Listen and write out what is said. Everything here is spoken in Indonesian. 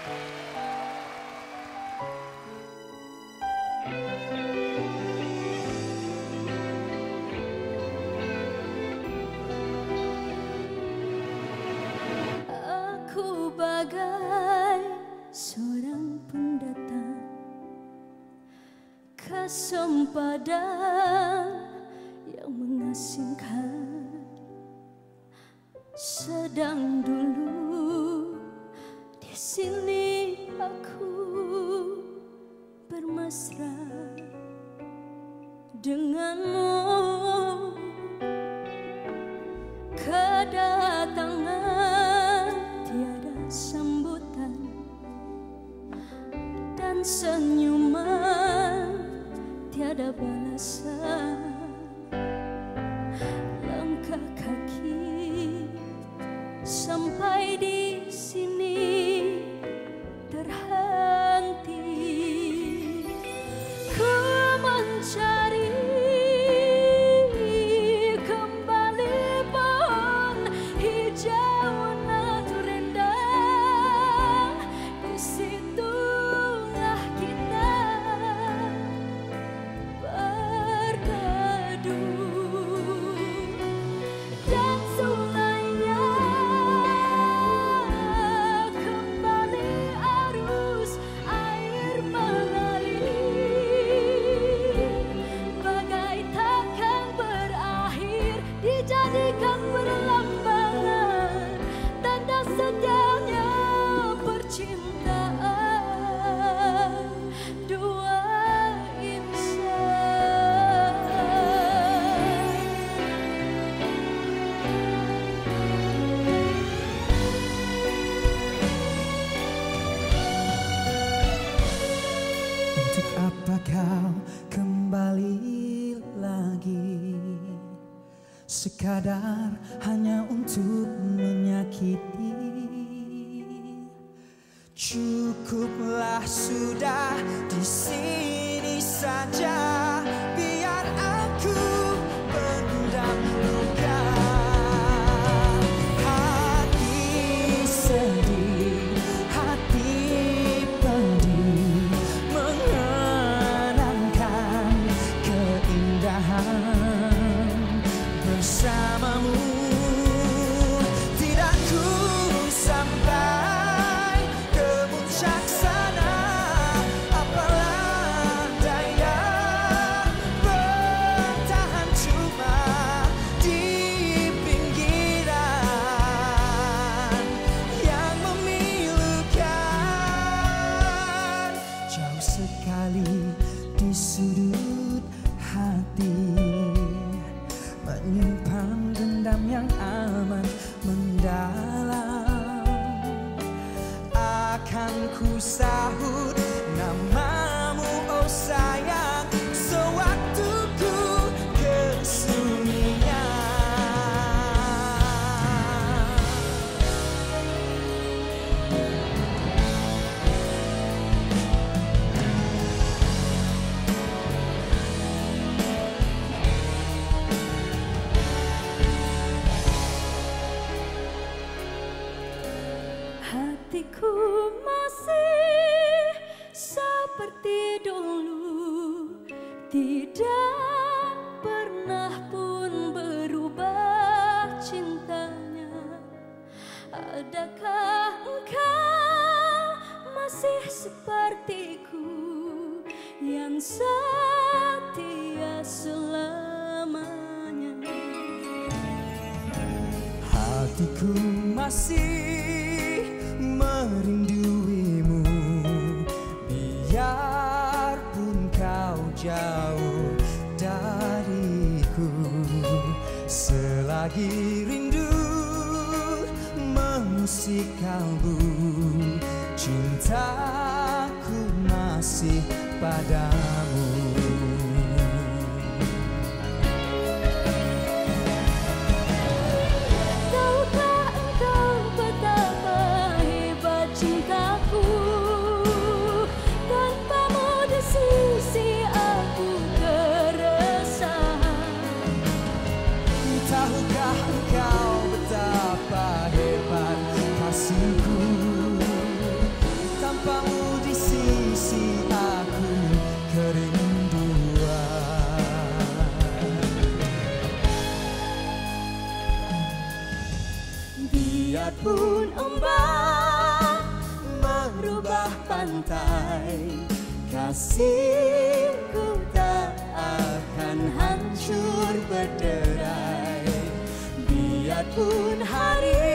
Aku bagai seorang pendatang Kesempadan yang mengasingkan Sedang denganmu. Kedatangan tiada sambutan Dan senyuman tiada balasan Sekadar hanya untuk menyakiti. Cukuplah sudah di sini saja Menyimpan dendam yang aman mendalam. Akan ku sahut Hatiku masih seperti dulu. Tidak pernah pun berubah cintanya. Adakah engkau masih sepertiku Yang setia selamanya? Hatiku masih mengusik kalbu Cintaku masih padamu Biarpun ombak merubah pantai. Kasihku tak akan hancur berderai. Biarpun hari